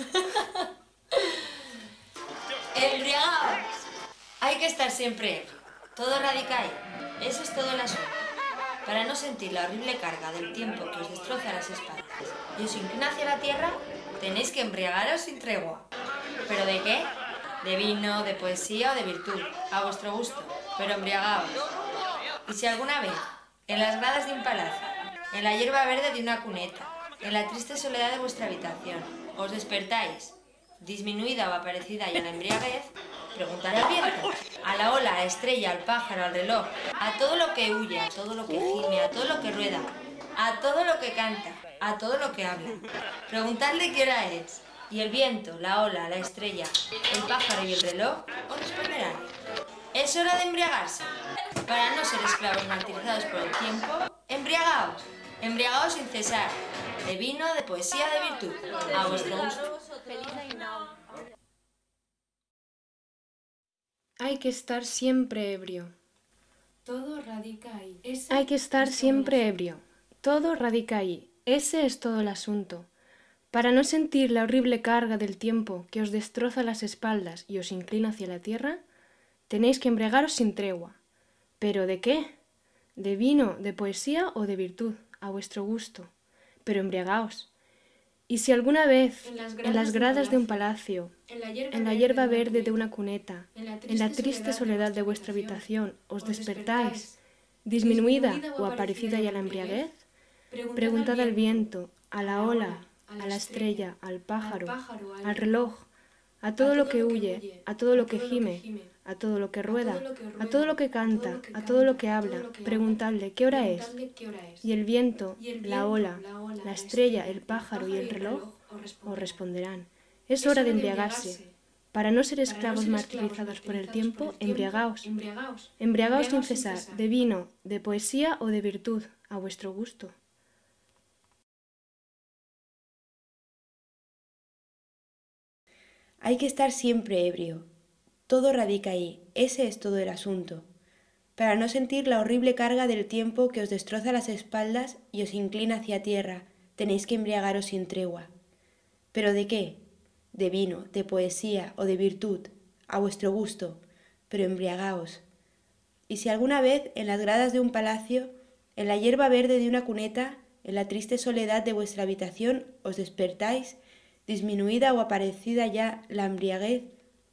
Embriagados. Hay que estar siempre ebrio. Todo radica ahí. Eso es todo el asunto. Para no sentir la horrible carga del tiempo que os destroza las espaldas y os inclina hacia la tierra, tenéis que embriagaros sin tregua. ¿Pero de qué? De vino, de poesía o de virtud, a vuestro gusto, pero embriagaos. Y si alguna vez, en las gradas de un palacio, en la hierba verde de una cuneta, en la triste soledad de vuestra habitación, os despertáis, disminuida o aparecida y la embriaguez, preguntad al viento, a la ola, a la estrella, al pájaro, al reloj, a todo lo que huye, a todo lo que gime, a todo lo que rueda, a todo lo que canta, a todo lo que habla. Preguntadle qué hora es, y el viento, la ola, la estrella, el pájaro y el reloj os responderán. Es hora de embriagarse. Para no ser esclavos martirizados por el tiempo, embriagaos, embriagaos sin cesar, de vino, de poesía, de virtud, a vuestro gusto. Hay que estar siempre ebrio. Todo radica ahí. Hay que estar siempre ebrio. Todo radica ahí. Ese es todo el asunto. Para no sentir la horrible carga del tiempo que os destroza las espaldas y os inclina hacia la tierra, tenéis que embriagaros sin tregua. ¿Pero de qué? ¿De vino, de poesía o de virtud? A vuestro gusto. Pero embriagaos. Y si alguna vez en las gradas, de un palacio, en la hierba, verde de una cuneta, en la triste soledad de vuestra habitación os despertáis, disminuida o aparecida ya la embriaguez, preguntad al viento, a la ola, a la estrella, al pájaro, al reloj, a todo lo que huye, a todo lo que gime, a todo lo que rueda, a todo lo que canta, a todo lo que habla, preguntadle qué hora es. Y el viento, la ola, la estrella, el pájaro y el reloj os responderán. Es hora de embriagarse. Para no ser esclavos martirizados por el tiempo, embriagaos. Embriagaos sin cesar, de vino, de poesía o de virtud, a vuestro gusto. Hay que estar siempre ebrio. Todo radica ahí, ese es todo el asunto. Para no sentir la horrible carga del tiempo que os destroza las espaldas y os inclina hacia tierra, tenéis que embriagaros sin tregua. ¿Pero de qué? De vino, de poesía o de virtud, a vuestro gusto, pero embriagaos. Y si alguna vez en las gradas de un palacio, en la hierba verde de una cuneta, en la triste soledad de vuestra habitación, os despertáis disminuida o aparecida ya la embriaguez,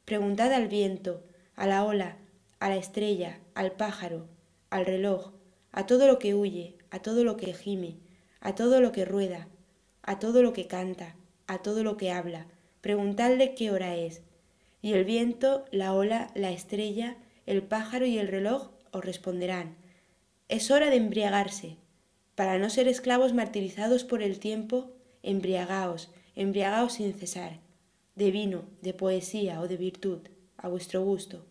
preguntad al viento, a la ola, a la estrella, al pájaro, al reloj, a todo lo que huye, a todo lo que gime, a todo lo que rueda, a todo lo que canta, a todo lo que habla, preguntadle qué hora es. Y el viento, la ola, la estrella, el pájaro y el reloj os responderán. Es hora de embriagarse. Para no ser esclavos martirizados por el tiempo, embriagaos, embriagaos sin cesar, de vino, de poesía o de virtud, a vuestro gusto.